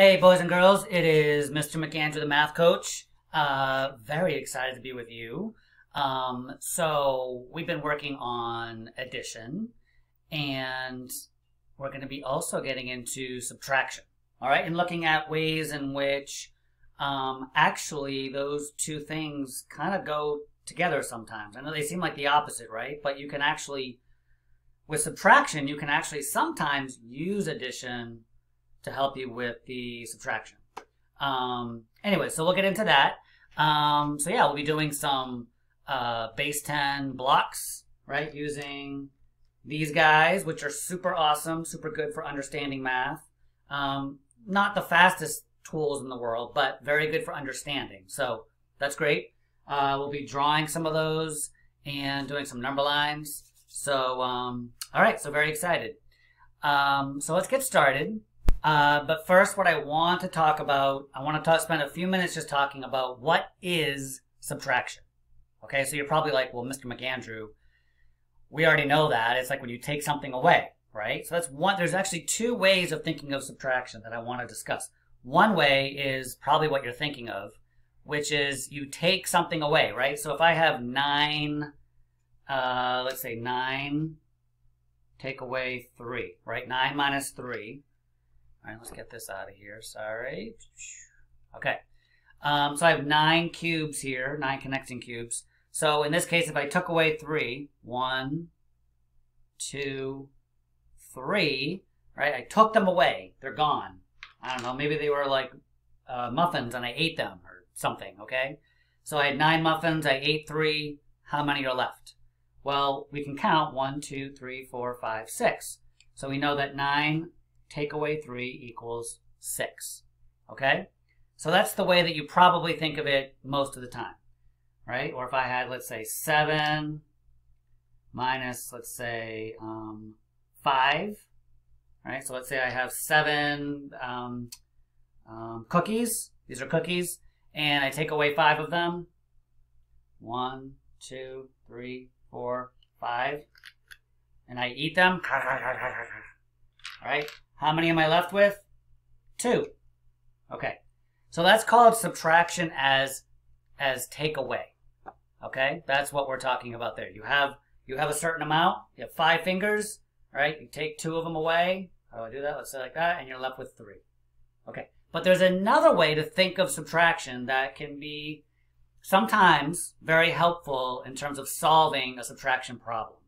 Hey, boys and girls, it is Mr. McAndrew, the math coach. Uh, very excited to be with you. Um, so, we've been working on addition, and we're going to be also getting into subtraction. All right, and looking at ways in which um, actually those two things kind of go together sometimes. I know they seem like the opposite, right? But you can actually, with subtraction, you can actually sometimes use addition to help you with the subtraction. Um, anyway, so we'll get into that. Um, so yeah, we'll be doing some uh, base 10 blocks, right, using these guys, which are super awesome, super good for understanding math. Um, not the fastest tools in the world, but very good for understanding. So that's great. Uh, we'll be drawing some of those and doing some number lines. So, um, all right, so very excited. Um, so let's get started. Uh, but first, what I want to talk about, I want to talk, spend a few minutes just talking about what is subtraction. Okay, so you're probably like, well, Mr. McAndrew, we already know that. It's like when you take something away, right? So that's one, there's actually two ways of thinking of subtraction that I want to discuss. One way is probably what you're thinking of, which is you take something away, right? So if I have nine, uh, let's say nine, take away three, right? Nine minus three all right, let's get this out of here. Sorry. Okay. Um, so I have nine cubes here, nine connecting cubes. So in this case, if I took away three, one, two, three, right? I took them away. They're gone. I don't know. Maybe they were like uh, muffins and I ate them or something, okay? So I had nine muffins. I ate three. How many are left? Well, we can count one, two, three, four, five, six. So we know that nine take away 3 equals 6. Okay? So that's the way that you probably think of it most of the time. Right? Or if I had, let's say, 7 minus, let's say, um, 5. Right? So let's say I have 7 um, um, cookies. These are cookies. And I take away 5 of them. One, two, three, four, five. And I eat them. All right? How many am I left with? Two. Okay. So that's called subtraction as as take away. Okay? That's what we're talking about there. You have you have a certain amount, you have five fingers, right? You take two of them away. How do I do that? Let's say like that, and you're left with three. Okay. But there's another way to think of subtraction that can be sometimes very helpful in terms of solving a subtraction problem.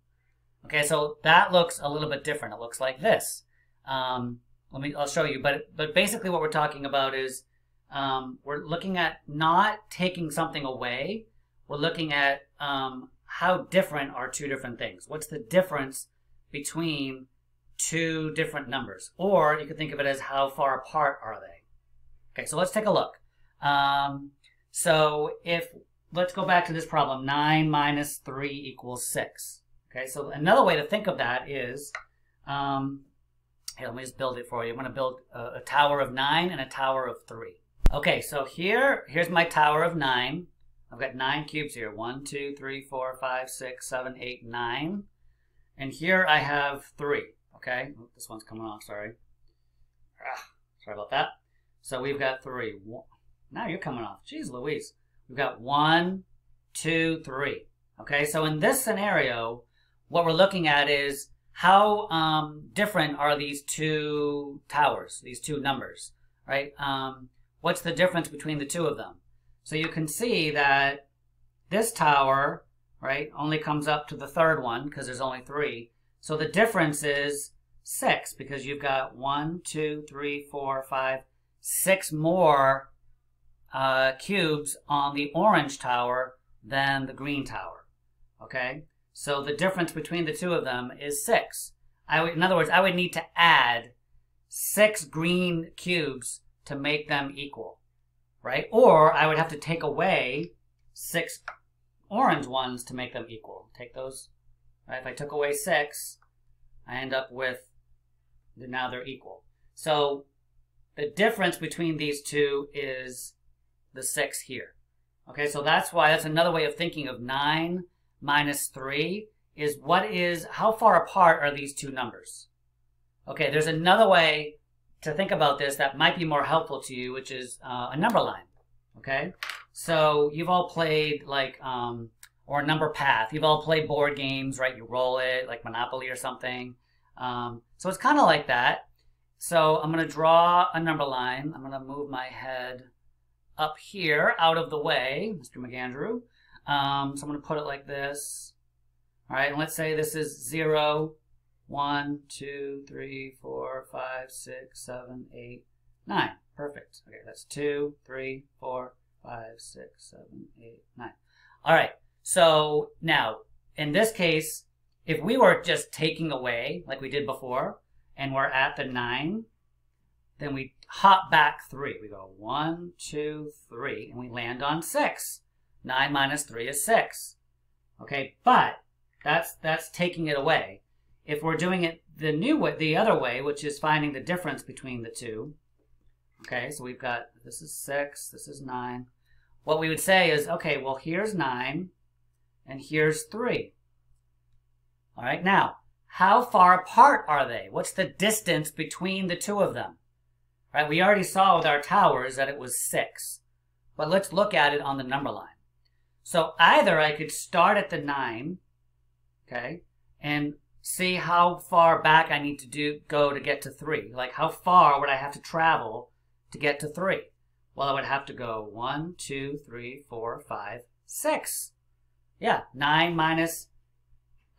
Okay, so that looks a little bit different. It looks like this. Um, let me, I'll show you. But but basically, what we're talking about is um, we're looking at not taking something away. We're looking at um, how different are two different things. What's the difference between two different numbers? Or you could think of it as how far apart are they? Okay, so let's take a look. Um, so if let's go back to this problem: nine minus three equals six. Okay, so another way to think of that is um, let me just build it for you. I'm going to build a, a tower of 9 and a tower of 3. Okay, so here, here's my tower of 9. I've got 9 cubes here. 1, 2, 3, 4, 5, 6, 7, 8, 9. And here I have 3. Okay, oh, this one's coming off, sorry. Ah, sorry about that. So we've got 3. Now you're coming off. Jeez Louise. We've got 1, 2, 3. Okay, so in this scenario, what we're looking at is how um, different are these two towers, these two numbers, right? Um, what's the difference between the two of them? So you can see that this tower, right, only comes up to the third one because there's only three. So the difference is six because you've got one, two, three, four, five, six more uh, cubes on the orange tower than the green tower, okay? So the difference between the two of them is 6. I would, in other words, I would need to add 6 green cubes to make them equal, right? Or I would have to take away 6 orange ones to make them equal. Take those, right? If I took away 6, I end up with, now they're equal. So the difference between these two is the 6 here. Okay, so that's why, that's another way of thinking of 9 minus 3 is what is, how far apart are these two numbers? Okay, there's another way to think about this that might be more helpful to you, which is uh, a number line. Okay, so you've all played like um, or number path. You've all played board games, right? You roll it like Monopoly or something. Um, so it's kind of like that. So I'm going to draw a number line. I'm going to move my head up here out of the way, Mr. McAndrew. Um, so I'm going to put it like this. All right, and let's say this is 0, 1, 2, 3, 4, 5, 6, 7, 8, 9. Perfect. Okay, that's 2, 3, 4, 5, 6, 7, 8, 9. All right, so now, in this case, if we were just taking away, like we did before, and we're at the 9, then we hop back 3. We go one, two, three, and we land on 6. 9 minus 3 is 6. Okay, but that's that's taking it away. If we're doing it the new way, the other way, which is finding the difference between the two. Okay, so we've got this is 6, this is 9. What we would say is, okay, well here's 9 and here's 3. All right, now, how far apart are they? What's the distance between the two of them? Right, we already saw with our towers that it was 6. But let's look at it on the number line. So either I could start at the 9, okay, and see how far back I need to do go to get to 3. Like how far would I have to travel to get to 3? Well, I would have to go 1, 2, 3, 4, 5, 6. Yeah, 9 minus,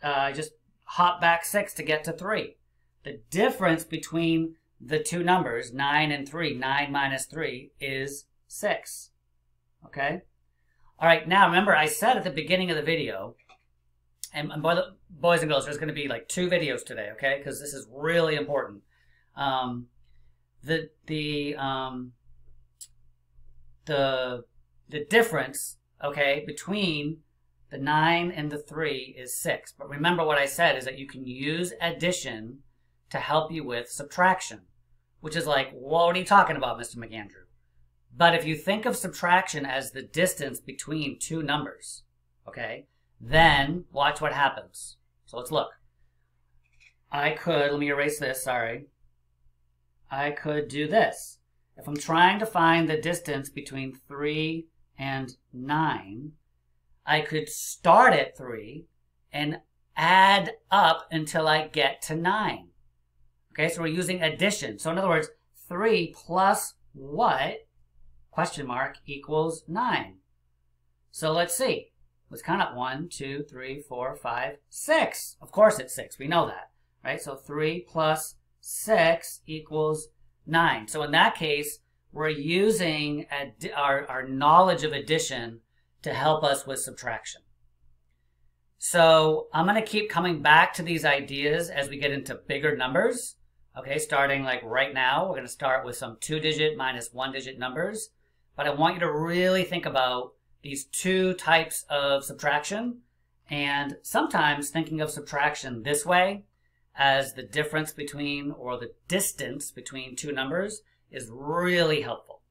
uh, just hop back 6 to get to 3. The difference between the two numbers, 9 and 3, 9 minus 3, is 6. Okay? All right, now remember I said at the beginning of the video, and boys and girls, there's going to be like two videos today, okay? Because this is really important. Um, the the um, the the difference, okay, between the nine and the three is six. But remember what I said is that you can use addition to help you with subtraction, which is like, what are you talking about, Mr. McAndrew? But if you think of subtraction as the distance between two numbers, okay, then watch what happens. So let's look. I could, let me erase this, sorry. I could do this. If I'm trying to find the distance between 3 and 9, I could start at 3 and add up until I get to 9. Okay, so we're using addition. So in other words, 3 plus what question mark equals 9. So let's see. Let's count up 1, 2, 3, 4, 5, 6. Of course it's 6. We know that, right? So 3 plus 6 equals 9. So in that case, we're using our, our knowledge of addition to help us with subtraction. So I'm going to keep coming back to these ideas as we get into bigger numbers. Okay, starting like right now, we're going to start with some two-digit minus one-digit numbers. But I want you to really think about these two types of subtraction and sometimes thinking of subtraction this way as the difference between or the distance between two numbers is really helpful.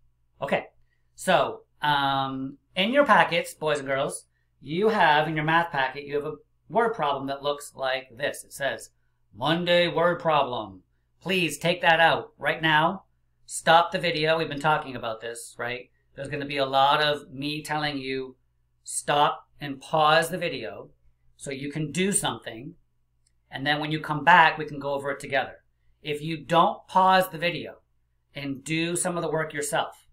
Okay, so um, in your packets, boys and girls, you have in your math packet, you have a word problem that looks like this. It says, Monday word problem. Please take that out right now. Stop the video. We've been talking about this, right? There's going to be a lot of me telling you stop and pause the video so you can do something. And then when you come back, we can go over it together. If you don't pause the video and do some of the work yourself,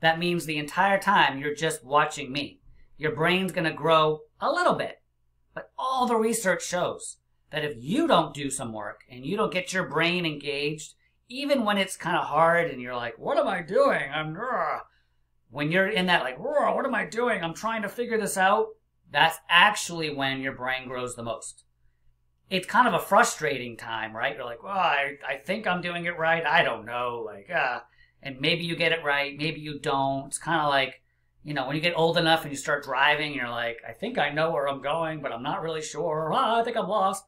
that means the entire time you're just watching me. Your brain's going to grow a little bit. But all the research shows that if you don't do some work and you don't get your brain engaged, even when it's kind of hard and you're like, what am I doing? I'm, uh, when you're in that like, what am I doing? I'm trying to figure this out. That's actually when your brain grows the most. It's kind of a frustrating time, right? You're like, well, I, I think I'm doing it right. I don't know. Like, uh, and maybe you get it right. Maybe you don't. It's kind of like, you know, when you get old enough and you start driving, you're like, I think I know where I'm going, but I'm not really sure. Ah, I think I'm lost.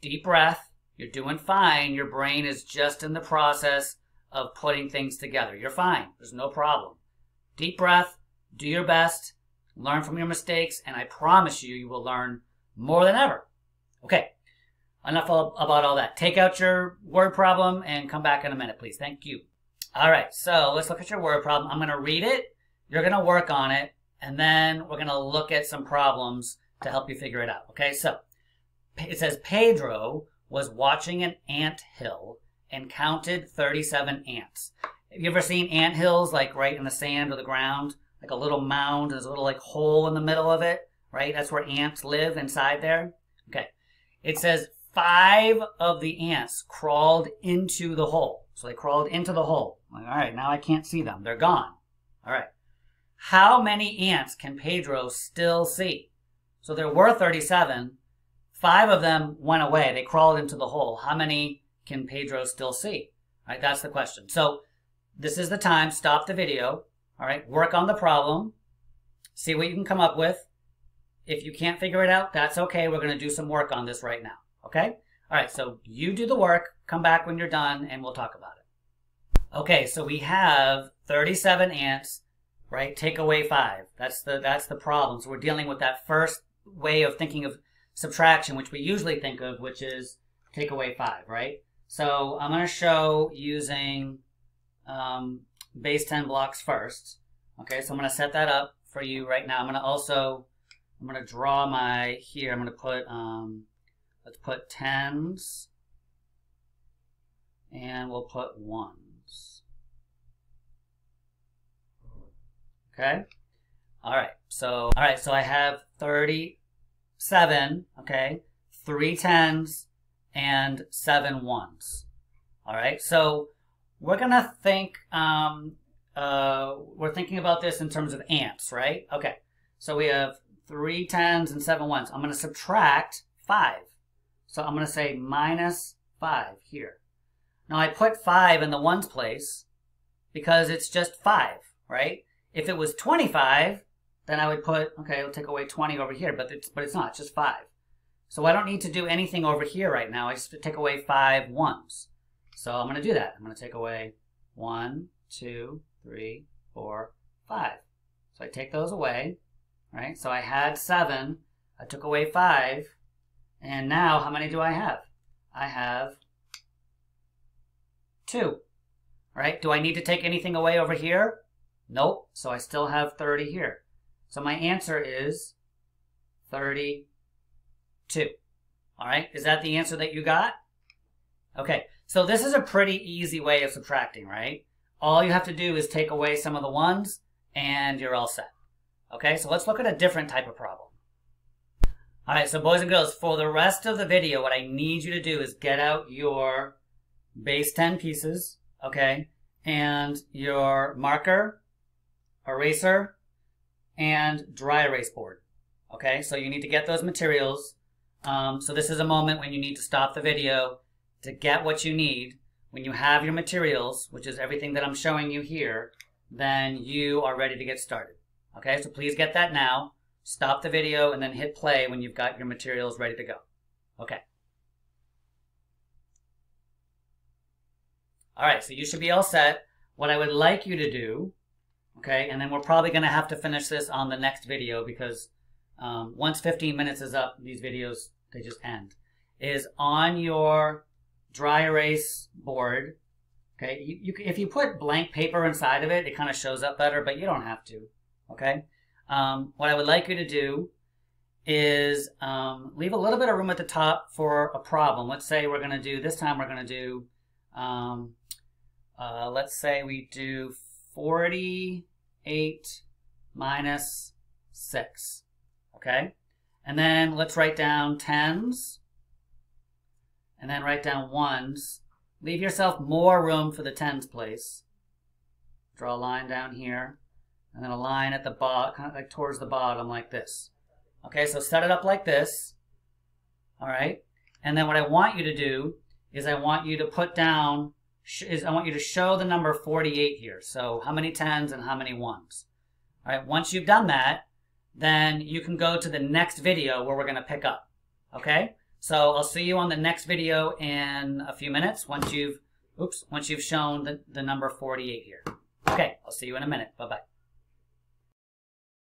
Deep breath. You're doing fine. Your brain is just in the process of putting things together. You're fine. There's no problem. Deep breath, do your best, learn from your mistakes, and I promise you, you will learn more than ever. Okay. enough about all that. Take out your word problem and come back in a minute, please. Thank you. All right, so let's look at your word problem. I'm going to read it. You're going to work on it. And then we're going to look at some problems to help you figure it out. Okay, so it says Pedro was watching an ant hill and counted 37 ants. Have you ever seen ant hills like right in the sand or the ground? Like a little mound, there's a little like hole in the middle of it, right? That's where ants live inside there. Okay. It says five of the ants crawled into the hole. So they crawled into the hole. Like, all right, now I can't see them. They're gone. All right. How many ants can Pedro still see? So there were 37. Five of them went away. They crawled into the hole. How many can Pedro still see? Right, that's the question. So this is the time. Stop the video. All right, work on the problem. See what you can come up with. If you can't figure it out, that's okay. We're going to do some work on this right now. Okay? All right, so you do the work. Come back when you're done, and we'll talk about it. Okay, so we have 37 ants, right? Take away 5. That's the, that's the problem. So we're dealing with that first way of thinking of subtraction, which we usually think of, which is take away 5, right? So I'm going to show using um, base 10 blocks first. Okay, so I'm going to set that up for you right now. I'm going to also, I'm going to draw my, here, I'm going to put, um, let's put tens, and we'll put ones. Okay? All right, so, all right, so I have 37, okay, three tens, and seven ones. All right, so we're gonna think, um, uh, we're thinking about this in terms of ants, right? Okay, so we have three tens and seven ones. I'm gonna subtract five. So I'm gonna say minus five here. Now I put five in the ones place because it's just five, right? If it was 25, then I would put, okay, I'll take away 20 over here, but it's, but it's not, it's just five. So I don't need to do anything over here right now. I just take away five ones. So I'm going to do that. I'm going to take away one, two, three, four, five. So I take those away, right? So I had seven. I took away five. And now how many do I have? I have two, right? Do I need to take anything away over here? Nope. So I still have 30 here. So my answer is 32. All right, is that the answer that you got? Okay, so this is a pretty easy way of subtracting, right? All you have to do is take away some of the ones and you're all set. Okay, so let's look at a different type of problem. All right, so boys and girls, for the rest of the video, what I need you to do is get out your base 10 pieces, okay, and your marker, eraser, and dry erase board. Okay, so you need to get those materials um, so this is a moment when you need to stop the video to get what you need. When you have your materials, which is everything that I'm showing you here, then you are ready to get started. Okay, so please get that now. Stop the video and then hit play when you've got your materials ready to go. Okay. All right, so you should be all set. What I would like you to do, okay, and then we're probably going to have to finish this on the next video because um, once 15 minutes is up, these videos, they just end, is on your dry erase board. Okay, you, you, if you put blank paper inside of it, it kind of shows up better, but you don't have to. Okay, um, what I would like you to do is um, leave a little bit of room at the top for a problem. Let's say we're going to do, this time we're going to do, um, uh, let's say we do 48 minus 6. Okay? And then let's write down tens. And then write down ones. Leave yourself more room for the tens place. Draw a line down here. And then a line at the bottom, kind of like towards the bottom like this. Okay, so set it up like this. All right? And then what I want you to do is I want you to put down, is I want you to show the number 48 here. So how many tens and how many ones. All right, once you've done that, then you can go to the next video where we're going to pick up. Okay? So I'll see you on the next video in a few minutes once you've, oops, once you've shown the, the number 48 here. Okay, I'll see you in a minute. Bye-bye.